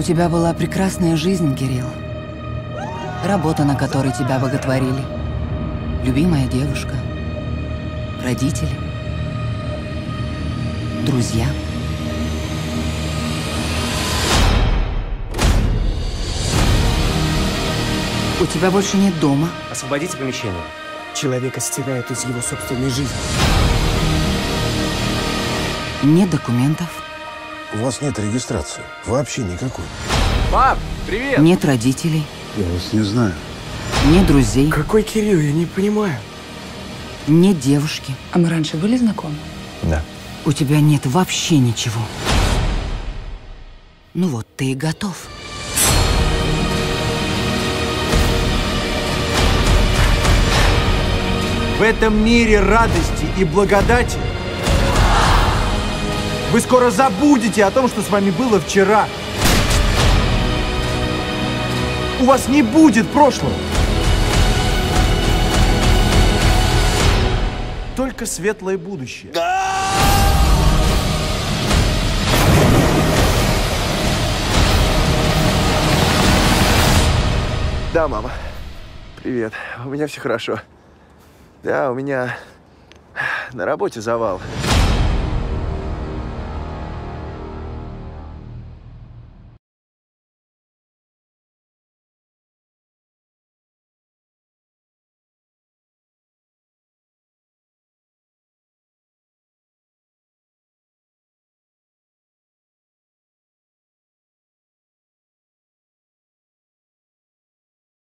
У тебя была прекрасная жизнь, Кирилл. Работа, на которой тебя боготворили. Любимая девушка. Родители. Друзья. У тебя больше нет дома. Освободите помещение. Человека стирают из его собственной жизни. Нет документов. У вас нет регистрации. Вообще никакой. Пап, привет! Нет родителей. Я вас не знаю. Нет друзей. Какой Кирилл, я не понимаю. Нет девушки. А мы раньше были знакомы? Да. У тебя нет вообще ничего. Ну вот, ты и готов. В этом мире радости и благодати вы скоро забудете о том, что с вами было вчера. У вас не будет прошлого. Только светлое будущее. Да, мама. Привет. У меня все хорошо. Да, у меня на работе завал.